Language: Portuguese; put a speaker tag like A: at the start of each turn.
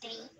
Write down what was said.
A: tem